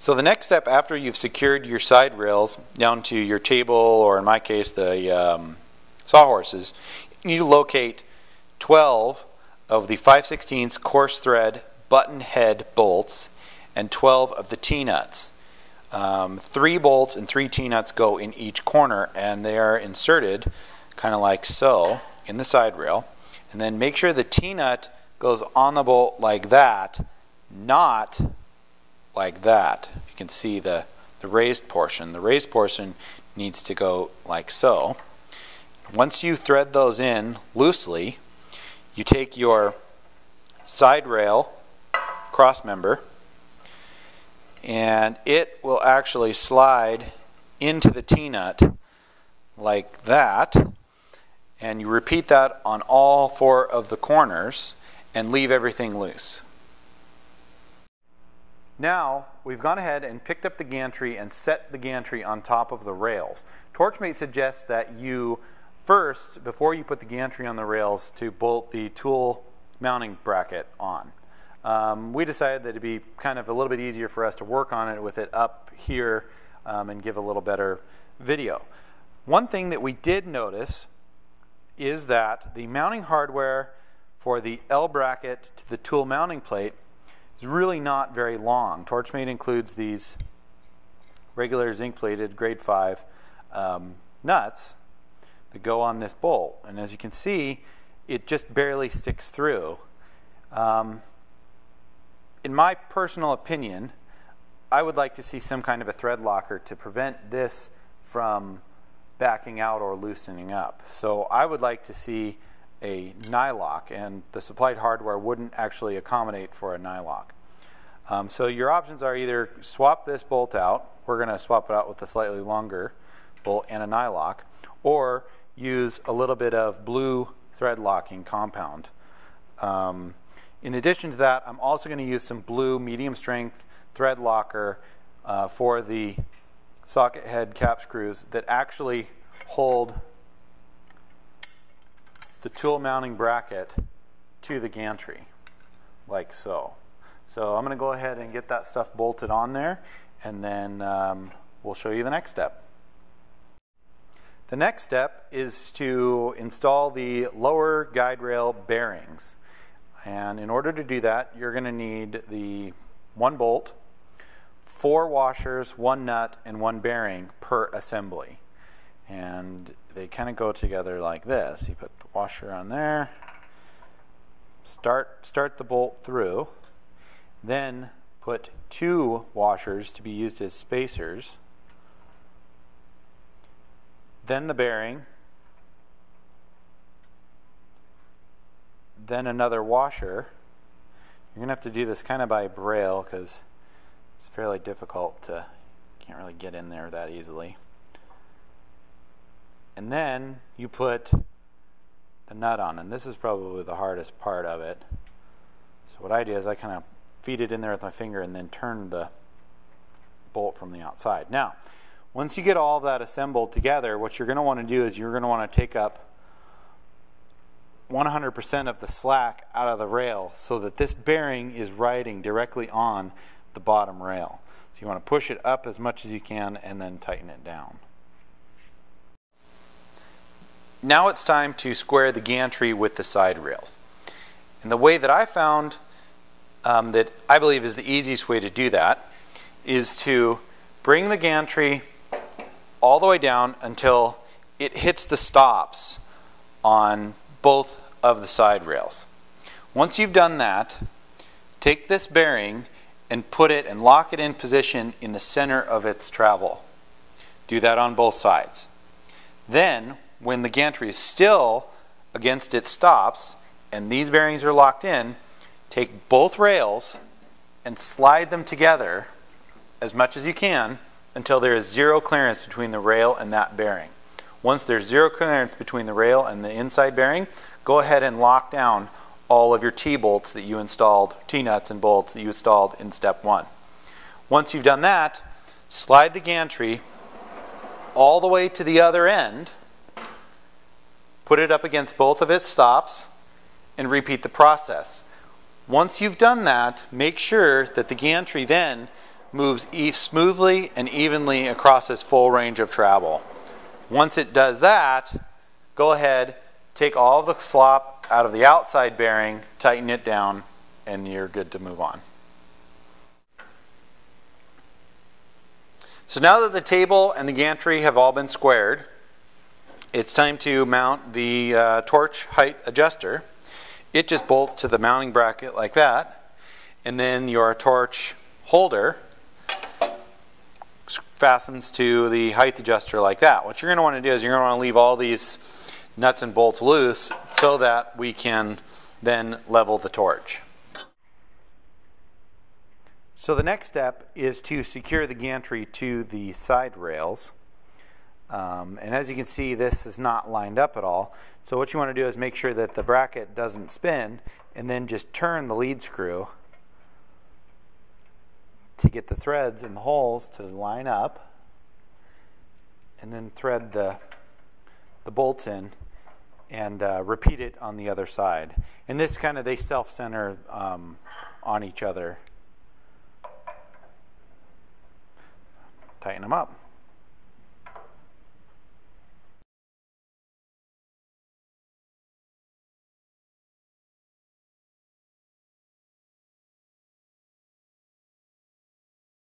So the next step after you've secured your side rails down to your table, or in my case, the um, sawhorses, you need to locate 12 of the 5 16 coarse thread button head bolts and 12 of the T-nuts. Um, three bolts and three T-nuts go in each corner and they are inserted kind of like so in the side rail. And then make sure the T-nut goes on the bolt like that, not like that. You can see the, the raised portion. The raised portion needs to go like so. Once you thread those in loosely, you take your side rail cross member and it will actually slide into the T-nut like that and you repeat that on all four of the corners and leave everything loose. Now, we've gone ahead and picked up the gantry and set the gantry on top of the rails. Torchmate suggests that you first, before you put the gantry on the rails, to bolt the tool mounting bracket on. Um, we decided that it'd be kind of a little bit easier for us to work on it with it up here um, and give a little better video. One thing that we did notice is that the mounting hardware for the L bracket to the tool mounting plate is really not very long. Torchmate includes these regular zinc plated grade 5 um, nuts that go on this bolt. And as you can see, it just barely sticks through. Um, in my personal opinion, I would like to see some kind of a thread locker to prevent this from backing out or loosening up. So I would like to see a nylock, and the supplied hardware wouldn't actually accommodate for a nylock. Um, so your options are either swap this bolt out, we're going to swap it out with a slightly longer bolt and a nylock, or use a little bit of blue thread locking compound. Um, in addition to that, I'm also going to use some blue medium strength thread locker uh, for the socket head cap screws that actually hold the tool mounting bracket to the gantry, like so. So I'm going to go ahead and get that stuff bolted on there, and then um, we'll show you the next step. The next step is to install the lower guide rail bearings. And in order to do that, you're going to need the one bolt, four washers, one nut, and one bearing per assembly. And they kind of go together like this. You put washer on there, start, start the bolt through, then put two washers to be used as spacers, then the bearing, then another washer. You're going to have to do this kind of by braille because it's fairly difficult to, can't really get in there that easily. And then you put the nut on, and this is probably the hardest part of it. So what I do is I kind of feed it in there with my finger and then turn the bolt from the outside. Now, once you get all that assembled together, what you're going to want to do is you're going to want to take up 100% of the slack out of the rail so that this bearing is riding directly on the bottom rail. So you want to push it up as much as you can and then tighten it down. Now it's time to square the gantry with the side rails. And the way that I found um, that I believe is the easiest way to do that is to bring the gantry all the way down until it hits the stops on both of the side rails. Once you've done that, take this bearing and put it and lock it in position in the center of its travel. Do that on both sides. Then, when the gantry is still against its stops and these bearings are locked in, take both rails and slide them together as much as you can until there is zero clearance between the rail and that bearing. Once there's zero clearance between the rail and the inside bearing, go ahead and lock down all of your T-bolts that you installed, T-nuts and bolts that you installed in step one. Once you've done that, slide the gantry all the way to the other end, put it up against both of its stops, and repeat the process. Once you've done that, make sure that the gantry then moves e smoothly and evenly across its full range of travel. Once it does that, go ahead, take all the slop out of the outside bearing, tighten it down, and you're good to move on. So now that the table and the gantry have all been squared, it's time to mount the uh, torch height adjuster. It just bolts to the mounting bracket like that, and then your torch holder fastens to the height adjuster like that. What you're going to want to do is you're going to want to leave all these nuts and bolts loose so that we can then level the torch. So the next step is to secure the gantry to the side rails. Um, and as you can see, this is not lined up at all. So what you want to do is make sure that the bracket doesn't spin and then just turn the lead screw to get the threads and the holes to line up and then thread the, the bolts in and uh, repeat it on the other side. And this kind of, they self-center um, on each other tighten them up.